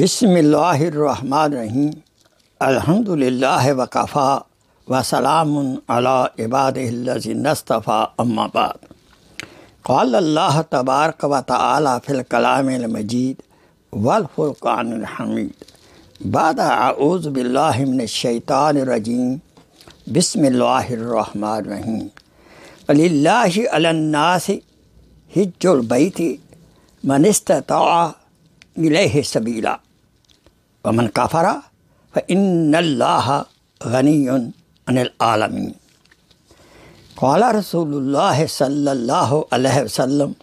بسم الله الرحمن الرحيم الحمد لله وكفى وسلام على عباده الذين اصطفى أما بعد قال الله تبارك وتعالى في الكلام المجيد والفرقان الحميد بعد أعوذ بالله من الشيطان الرجيم بسم الله الرحمن الرحيم ولله على الناس حج البيت من استطاع إليه سبيلا ومن كفر فإن الله غني عن العالمين. قال رسول الله صلى الله عليه وسلم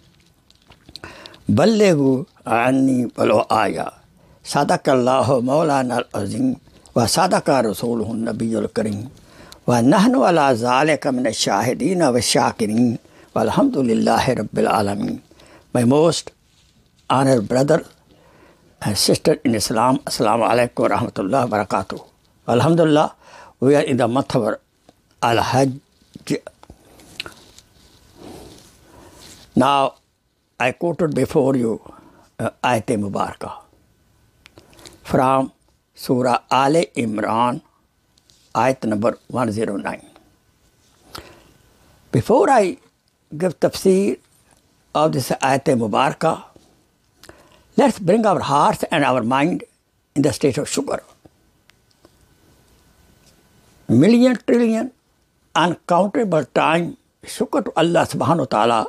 بلغوا عني ولو آية صدق الله مولانا العظيم وصدق رسوله النبي الكريم. ونحن على ذلك من الشاهدين والشاكرين. والحمد لله رب العالمين. My most honored brother sister in Islam, Assalamu alaikum wa rahmatullah barakatuh. Alhamdulillah, we are in the month of Al-Hajj. Now, I quoted before you uh, Ayat Mubarakah from Surah Al Imran, Ayat number 109. Before I give tafsir of this Ayat Mubarakah, let's bring our hearts and our mind in the state of shukr. Million, trillion, uncountable time, shukr to Allah subhanahu wa ta'ala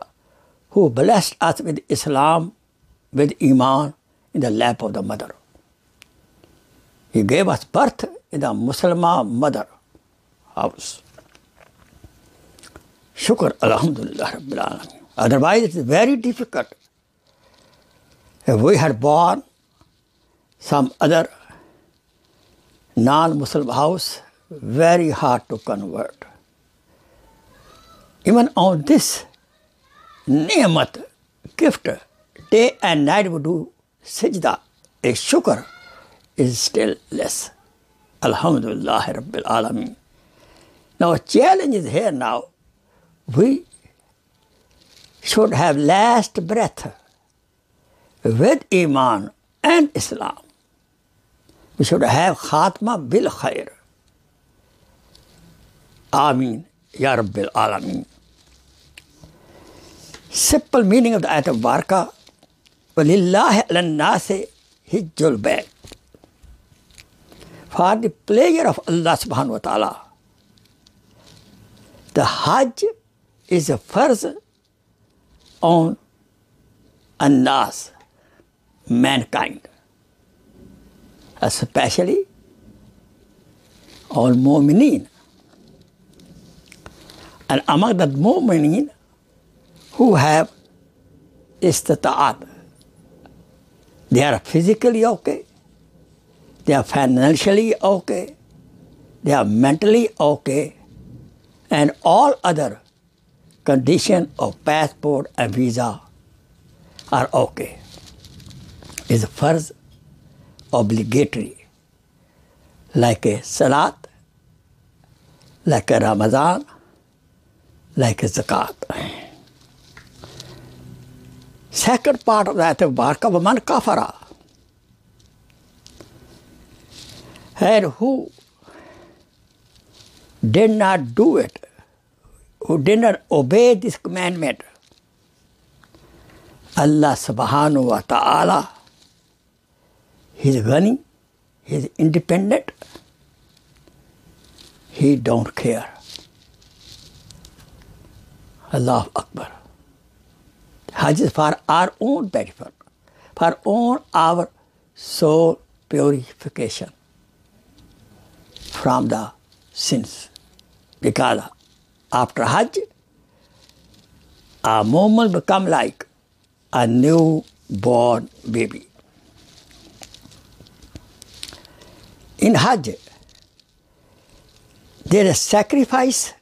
who blessed us with Islam, with Iman in the lap of the mother. He gave us birth in the Muslimah mother house. Shukr, Alhamdulillah, Rabbil. Otherwise, it's very difficult. If we had born some other non Muslim house, very hard to convert. Even on this ni'mat, gift, day and night we do sajda, a shukr is still less. Alhamdulillah Rabbil Alameen. Now, challenge is here now. We should have last breath with Iman and Islam. We should have Khatma bil Khair. Ameen. Ya Rabbil Alameen. Simple meaning of the ayat of Baraka. وَلِلَّهِ عَلَى hijjul bayt. For the pleasure of Allah subhanahu wa ta'ala. The Hajj is a first on Annas, mankind, especially on Mu'mineen. And among the Mu'mineen who have istata'at, they are physically okay, they are financially okay, they are mentally okay, and all other condition of passport and visa are okay. Is first obligatory, like a salat, like a Ramadan, like a zakat. Second part of that of Barka man kafara. And who did not do it, who did not obey this commandment, Allah subhanahu wa ta'ala, He is Ghani, He is independent, He don't care. Allah Akbar. Hajj is for our own benefit, for own our soul purification from the sins. Because after Hajj, our moment become like a newborn baby. In Hajj, there is sacrifice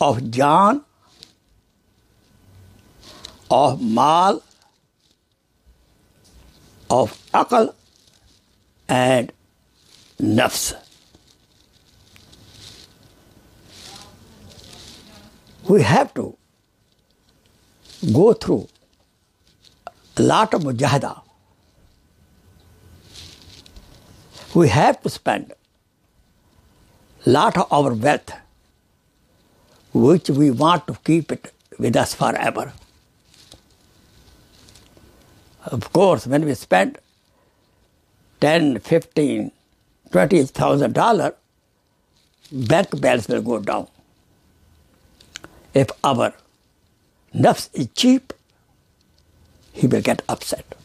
of Jan, of Mal, of Akal, and Nafs. We have to go through a lot of mujahada we have to spend lot of our wealth, which we want to keep it with us forever. Of course, when we spend 10, 15, 20,000 dollars, bank balance will go down. If our nafs is cheap, he will get upset.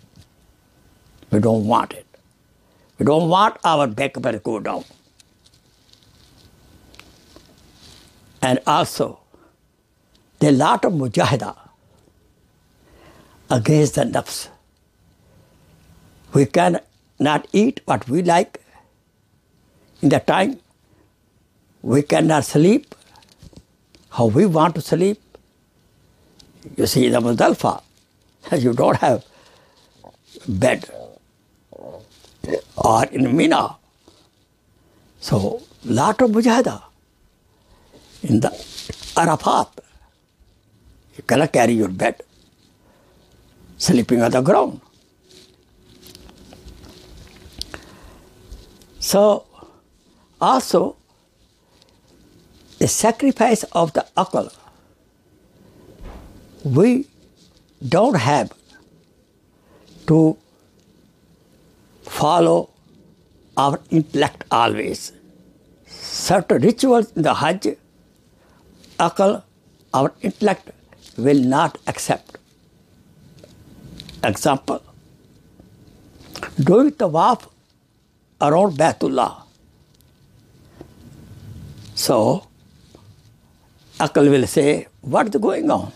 We don't want it. We don't want our bank balance to go down. And also, there are a lot of mujahida against the nafs. We can not eat what we like in the time. We cannot sleep how we want to sleep. You see, the Muzdalfa, you don't have bed or in Mina. So, lot of mujahada in the Arafat. You cannot carry your bed, sleeping on the ground. So, also, the sacrifice of the akal, we don't have to follow our intellect always. Certain rituals in the Hajj, akal, our intellect will not accept. Example, doing tawaf around Baitullah. So, Akal will say, What's going on?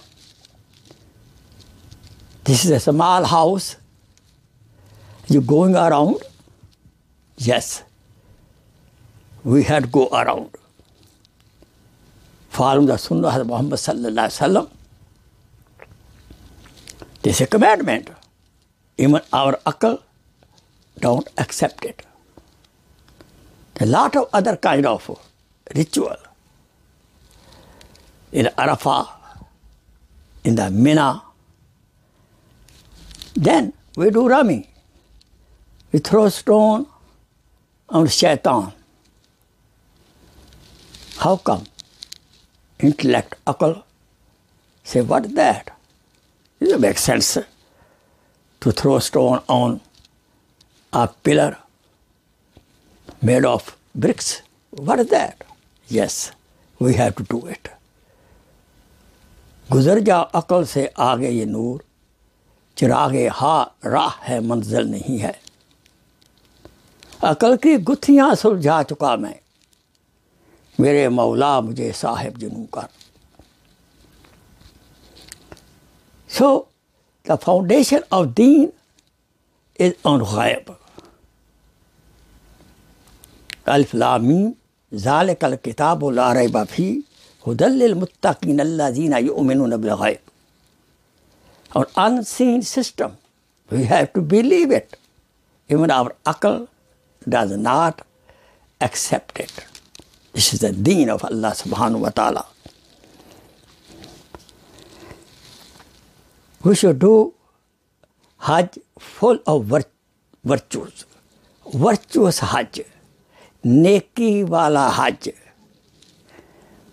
This is a small house. You going around? Yes. We had to go around. Following the Sunnah of Muhammad Sallallahu Alaihi Wasallam. This is a commandment. Even our akal don't accept it. A lot of other kind of ritual in Arafah, in the Mina. Then we do Rami. We throw stone on shaitan. How come? Intellect, akal, say, what is that? It doesn't make sense to throw stone on a pillar made of bricks. What is that? Yes, we have to do it. गुजर जा अकल से आगे ये नूर चिरागे हा राह है मंजिल नहीं है عقل کی گتھیاں سلجھا چکا میں۔ میرے مولا مجھے صاحب جنو کر۔ سو دا فاؤنڈیشن آف دین از آن غائب۔ الفلامی ذالک الکتاب و ریب فی حدل المطقین اللہ زین یؤمنون غائب اور unseen system we have to believe it even our عقل does not accept it. This is the deen of Allah subhanahu wa ta'ala. We should do Hajj full of virtues. Virtuous Hajj. Neki wala Hajj.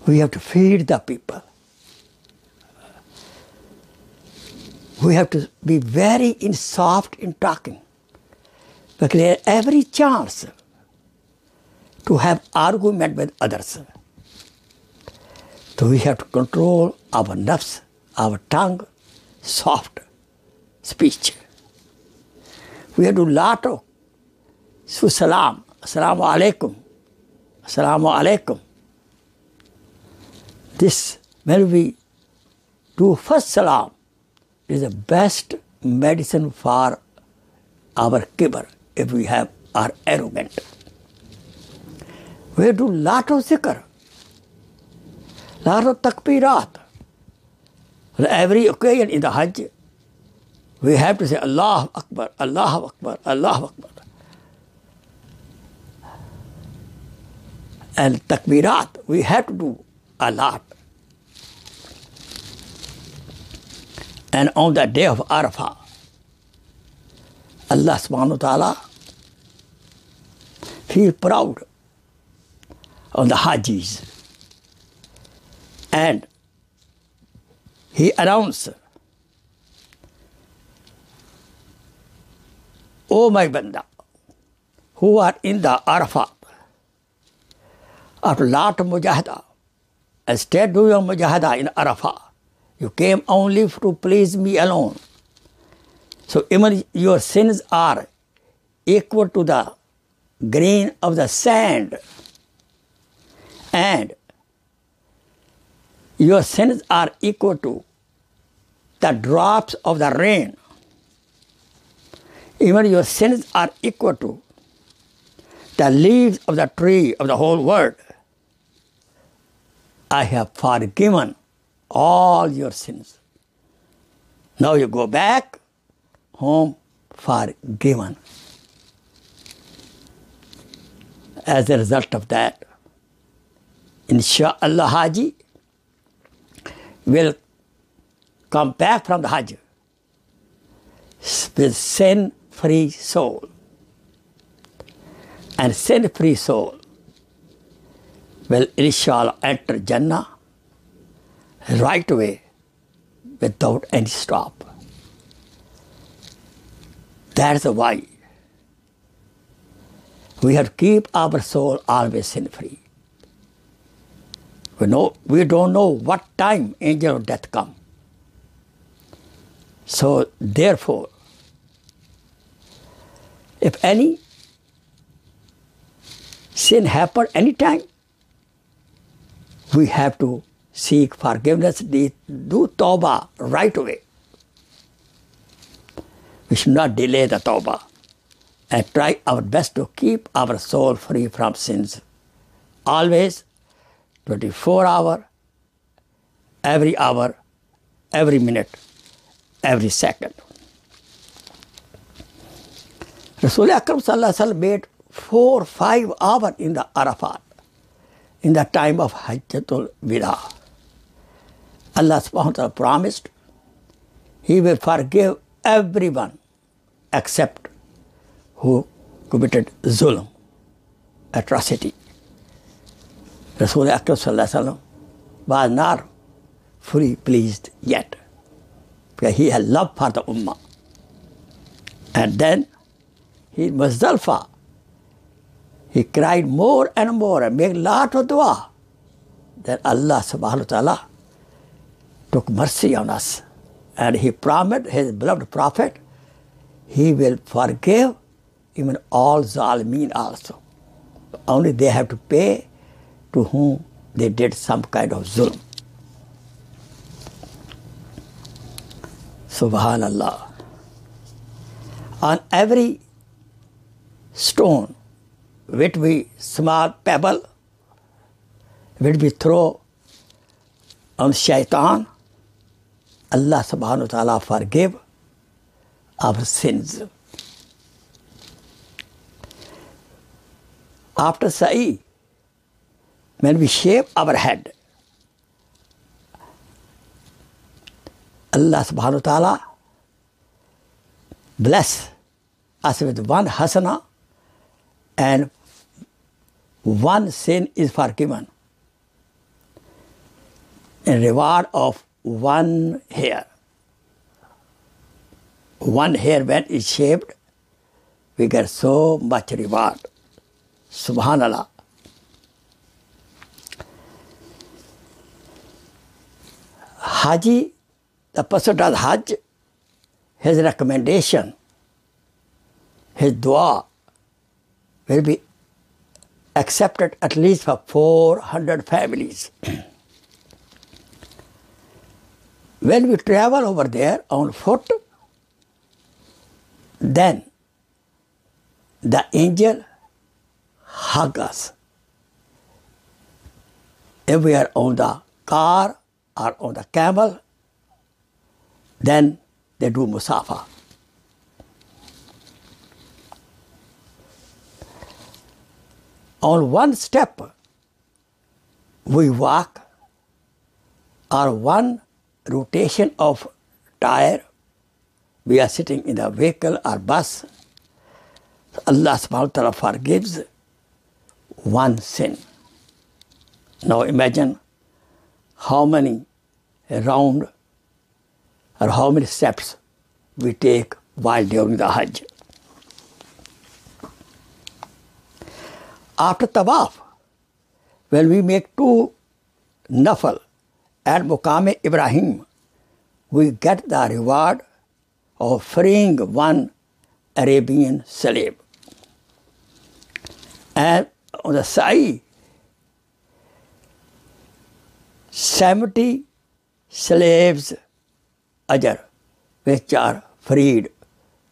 We have to feed the people. We have to be very in soft in talking. Because every chance to have argument with others. So we have to control our nerves, our tongue, soft speech. We have to lot of so salam, assalamu alaikum, assalamu alaikum. This, when we do first salam, is the best medicine for our kibber if we have are arrogant. We do lot of zikr, lot of takbirat. Every occasion in the Hajj, we have to say Allah Akbar, Allah Akbar, Allah Akbar. And takbirat, we have to do a lot. And on the day of Arafah, Allah subhanahu wa ta'ala feel proud on the Hajis. And he announced, O my Banda, who are in the Arafat, after lot of mujahada, stay doing your mujahada in Arafat, you came only to please me alone. So even your sins are equal to the grain of the sand. And your sins are equal to the drops of the rain. Even your sins are equal to the leaves of the tree of the whole world. I have forgiven all your sins. Now you go back home forgiven. As a result of that, Insha'Allah Haji will come back from the Hajj with sin free soul. And sin free soul will inshallah enter Jannah right away without any stop. That's why we have to keep our soul always sin free. We know we don't know what time angel of death come. So therefore, if any sin happen anytime, we have to seek forgiveness, do tawbah right away. We should not delay the tawbah and try our best to keep our soul free from sins. Always 24 hour, every hour, every minute, every second. Rasul Akram made four, five hours in the Arafat in the time of Hajjatul Wida. Allah subhanahu wa ta'ala promised He will forgive everyone except who committed zulm, atrocity. Rasul Akram was not fully pleased yet because he had love for the Ummah. And then he Muzdalfa, he cried more and more and made lot of dua. Then Allah subhanahu wa ta'ala took mercy on us. And he promised his beloved prophet, he will forgive even all Zalmeen also. Only they have to pay to whom they did some kind of zulm. Subhanallah. On every stone, which we small pebble, which we throw on shaitan, Allah subhanahu wa ta'ala forgive our sins. After Sa'i, when we shave our head, Allah subhanahu wa ta'ala bless us with one hasana and one sin is forgiven in reward of one hair. One hair when it's shaved, we get so much reward. Subhanallah. Haji, the person does Hajj, his recommendation, his dua will be accepted at least for 400 families. when we travel over there on foot, then the angel hug us. If we are on the car or on the camel, then they do musafa. On one step, we walk, or one rotation of tire, we are sitting in a vehicle or bus. Allah subhanahu wa ta'ala forgives one sin. Now imagine how many round or how many steps we take while during the Hajj. After Tawaf, when we make two nafal at Maqam Ibrahim, we get the reward of freeing one Arabian slave. And on the side, 70 slaves ajr which are freed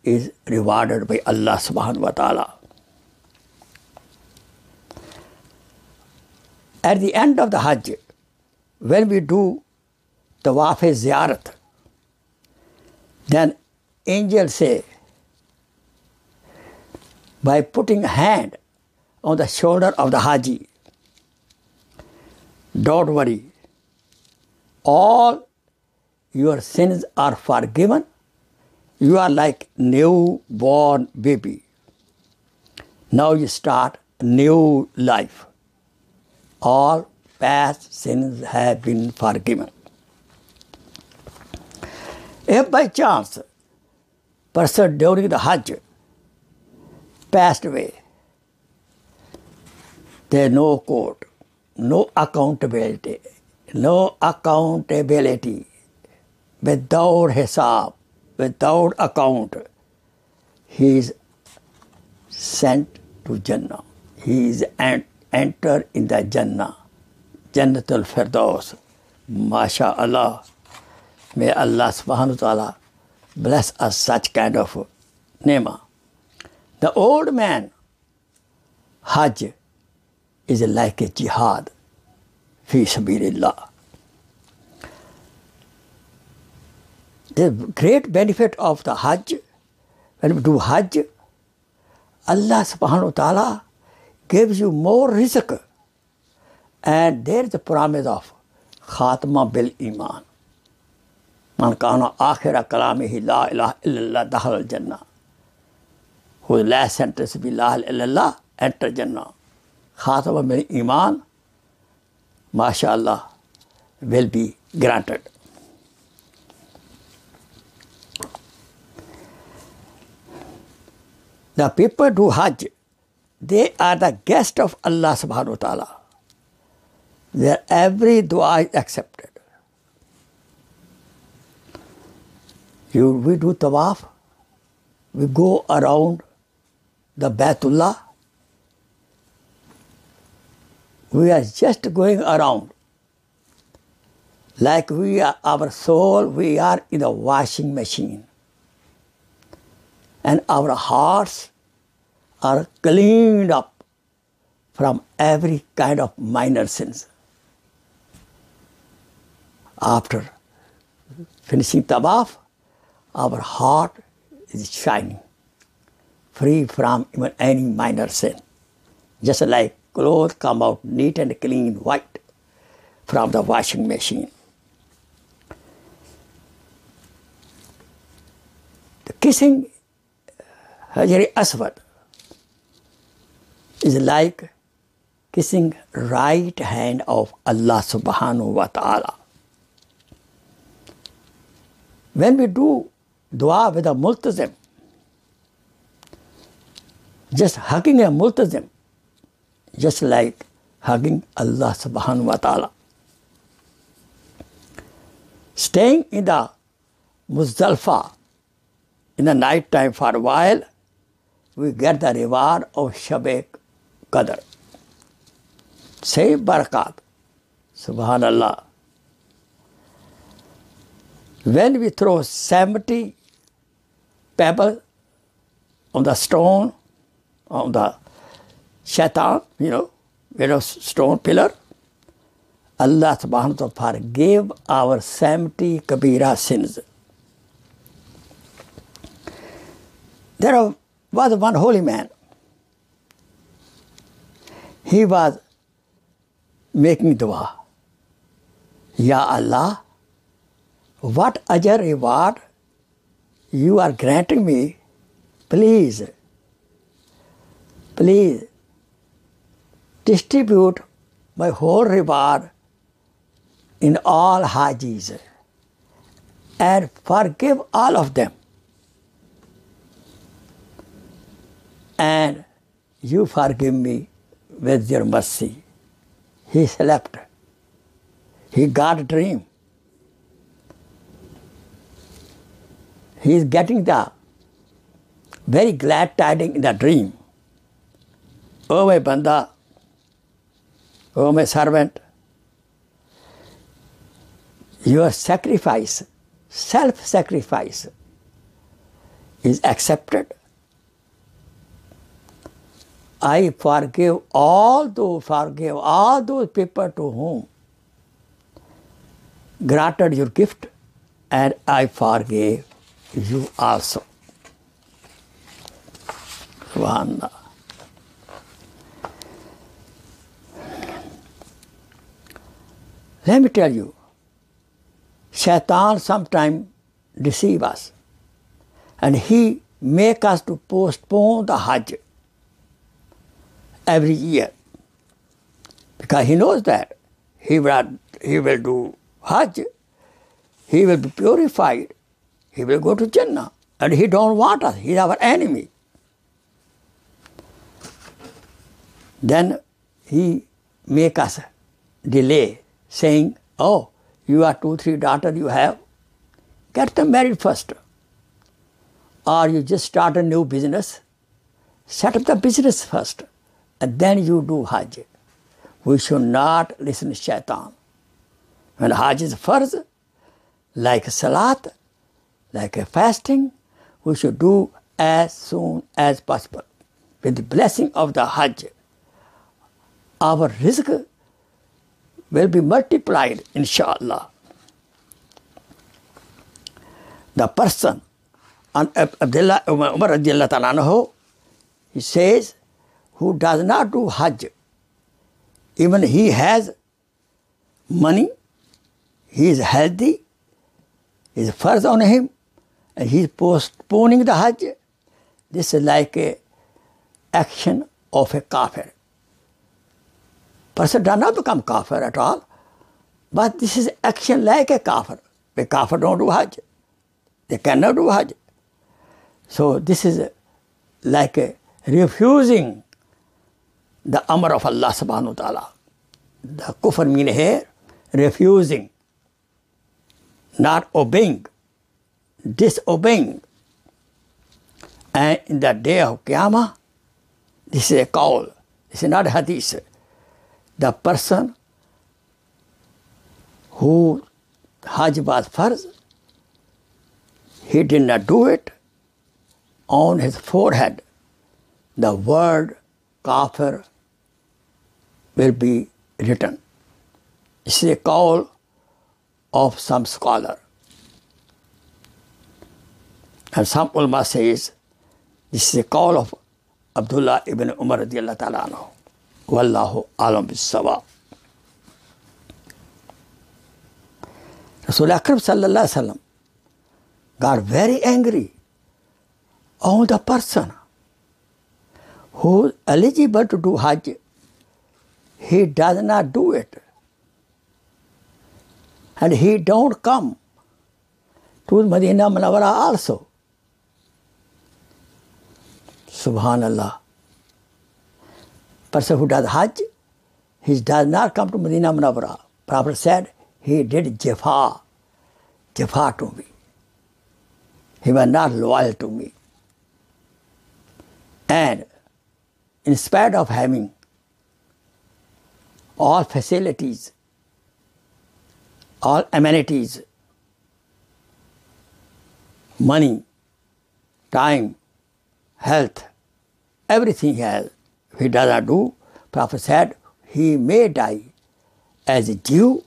is rewarded by Allah subhanahu wa ta'ala. At the end of the Hajj, when we do the Tawaf Ziyarat, then angels say, by putting hand on the shoulder of the Haji, don't worry, all your sins are forgiven. You are like newborn baby. Now you start new life. All past sins have been forgiven. If by chance person during the Hajj passed away, there is no court, no accountability, no accountability, without hisab, without account, he is sent to Jannah. He is ent- enter in the Jannah, Jannatul Firdaus. MashaAllah. May Allah subhanahu wa ta'ala bless us such kind of nema. The old man, Hajj, is like a jihad, fi sabilillah. The great benefit of the Hajj, when we do Hajj, Allah subhanahu wa ta'ala gives you more rizq. And there is the promise of Khatma bil Iman. Man kana akhira kalamihi la ilaha illallah dahal al Jannah. Whose last sentence be la ilaha illallah, enter Jannah. Khatma bil Iman, mashallah, will be granted. The people do Hajj, they are the guest of Allah subhanahu wa ta'ala. Their every dua is accepted. You, we do tawaf, we go around the Baitullah. We are just going around. Like we are, our soul, we are in a washing machine. And our hearts are cleaned up from every kind of minor sins. After finishing tawaf, our heart is shining, free from even any minor sin. Just like clothes come out neat and clean, white from the washing machine. The kissing uh, Hajar Aswad is like kissing right hand of Allah subhanahu wa ta'ala. When we do dua with a multazim, just hugging a multazim, just like hugging Allah subhanahu wa ta'ala. Staying in the Muzdalfa in the night time for a while, we get the reward of Shabbat Qadr. Same barakat. Subhanallah. When we throw 70 pebble on the stone, on the shaitan, you know, you know, stone pillar, Allah subhanahu wa ta'ala forgave our 70 kabira sins. There was one holy man. He was making dua. Ya Allah, what ajr reward you are granting me, please, please distribute my whole reward in all Hajis and forgive all of them. And you forgive me with your mercy. He slept. He got a dream. He is getting the very glad tidings in the dream. Oh my banda, oh my servant, your sacrifice, self sacrifice, is accepted. I forgive all those, forgive all those people to whom granted your gift, and I forgive you also. Subhanallah. Let me tell you, Shaitan sometimes deceive us. And he make us to postpone the Hajj every year. Because he knows that he will, he will do Hajj, he will be purified, he will go to Jannah. And he don't want us, he is our enemy. Then he make us delay, saying, Oh, you are two, three daughters you have, get them married first. Or you just start a new business, set up the business first, and then you do Hajj. We should not listen to shaitan. When Hajj is first, like Salat, like a fasting, we should do as soon as possible. With the blessing of the Hajj, our rizq will be multiplied, inshallah. The person, Abdullah Umar he says, who does not do Hajj, even he has money, he is healthy, is first on him, and he is postponing the Hajj. This is like a action of a kafir person does not become kafir at all. But this is action like a kafir. The kafir don't do Hajj. They cannot do Hajj. So this is like refusing the amr of Allah subhanahu wa ta'ala. The kufr mean here, refusing, not obeying, disobeying. And in the day of Qiyamah, this is a call. This is not a hadith the person who Hajj was first, he did not do it, on his forehead, the word kafir will be written. This is a call of some scholar. And some ulama says this is a call of Abdullah ibn Umar radiallahu ta'ala Wallahu alam bisawa. Rasul Akram sallallahu got very angry on the person who is eligible to do Hajj. He does not do it. And he don't come to Medina Munawwara also. Subhanallah person who does Hajj, he does not come to Medina Munawwara. Prophet said he did jafa, jafa to me. He was not loyal to me. And in spite of having all facilities, all amenities, money, time, health, everything he has, he does not do, Prophet said he may die as a Jew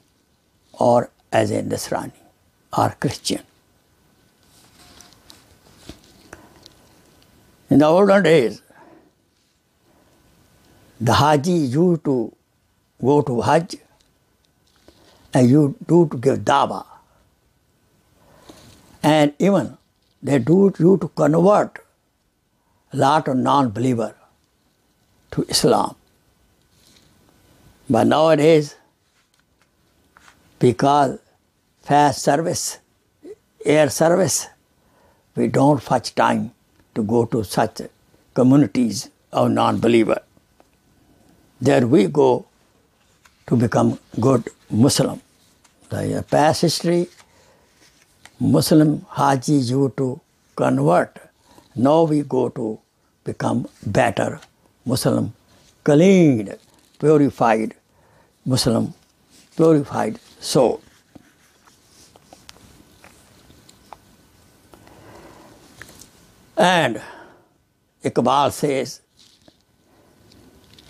or as a Nasrani or Christian. In the olden days, the Haji used to go to Hajj and you do to give dawa. And even they do you to convert a lot of non-believer to Islam. But nowadays, because fast service, air service, we don't fetch time to go to such communities of non-believer. There we go to become good Muslim. The past history, Muslim Haji you to convert. Now we go to become better Muslim cleaned purified Muslim purified so and Iqbal says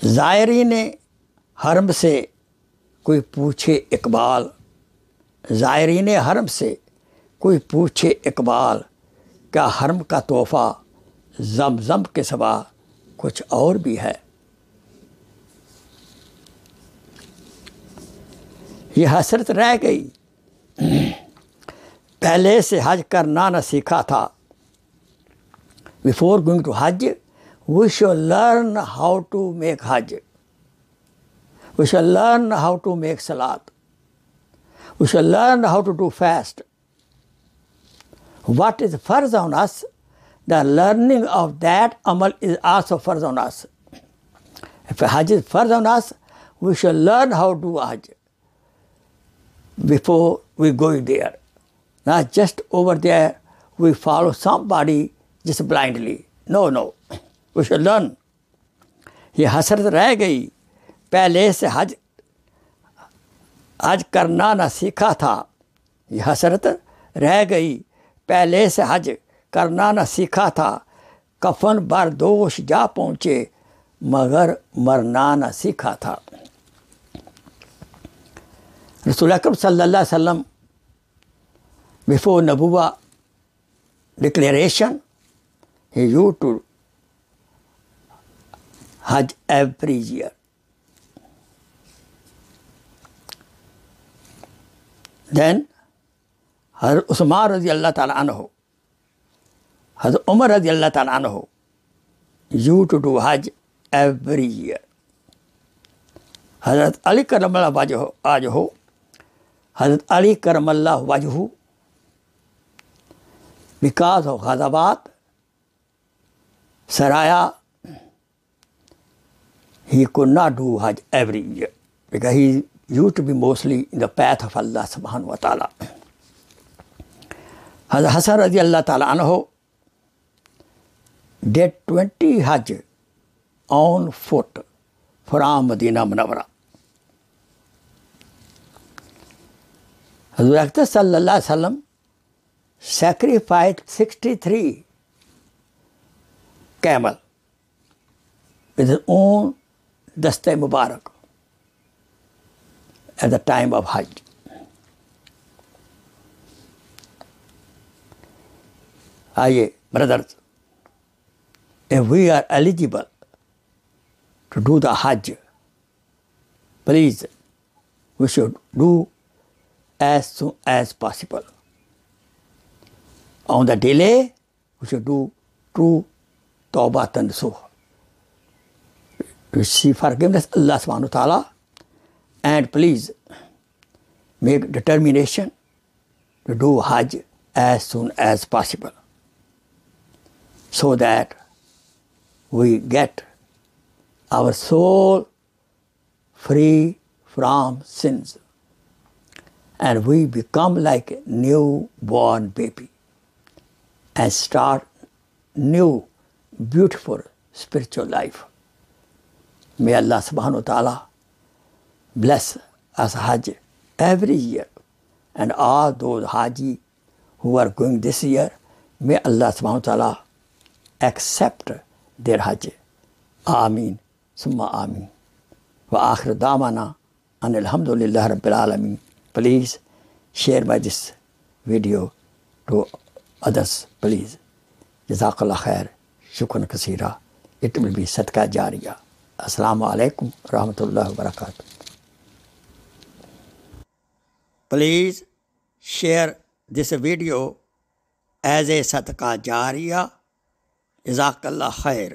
زائری نے حرم سے کوئی پوچھے اقبال زائری نے حرم سے کوئی پوچھے اقبال کیا حرم کا تحفہ زم زم کے سوا کچھ اور بھی ہے۔ یہ حسرت رہ گئی۔ پہلے سے حج کرنا نہ سیکھا تھا۔ Before going to Hajj we should learn how to make Hajj. We should learn how to make salad we should learn how to do feast what is farz on us the learning of that amal is also فرض on as if Hajj is farz on us we should learn how do Hajj before we going there not just over there we follow somebody just blindly no no we should learn یہ حسرت رہ گئی. پہلے سے حج حج کرنا نہ سیکھا تھا. یہ حسرت رہ گئی. پہلے سے حج کرنا نہ سیکھا تھا کفن بردوش جا پہنچے مگر مرنا نہ سیکھا تھا رسول اکرم صلی اللہ علیہ وسلم before Nabuwa declaration, he used to Hajj every year. Then Usman رضی اللہ تعالیٰ عنہ Hazrat Umar radiallahu ta'ala anhu used to do Hajj every year. Hazrat Ali karamallahu wajhu, wajhu Hazrat Ali karamallahu wajhu because of Ghazabat, Saraya, he could not do Hajj every year because he used to be mostly in the path of Allah subhanahu wa ta'ala. Hazrat Hasan radiallahu ta'ala anhu did 20 Hajj on foot from Medina Munawwara. Hazrat sallallahu alaihi wasallam sacrificed 63 camel with his own daste Mubarak at the time of Hajj. Aye, brothers, if we are eligible to do the Hajj, please, we should do as soon as possible. On the delay, we should do true Tawbah and Suh. Receive forgiveness, Allah subhanahu wa ta'ala, and please make determination to do Hajj as soon as possible so that we get our soul free from sins and we become like a newborn baby and start new beautiful spiritual life. May Allah subhanahu wa ta'ala bless us Hajj every year and all those Haji who are going this year, may Allah subhanahu wa ta'ala accept their Hajj. Ameen. Summa Ameen. Wa akhir damana and alhamdulillah rabbil alameen. Please share my this video to others, please. Jazakallah khair. Shukran kasira. It will be sadqa jariya. Assalamu alaikum rahmatullahi wa barakatuh. Please share this video as a sadqa جزاک اللہ خیر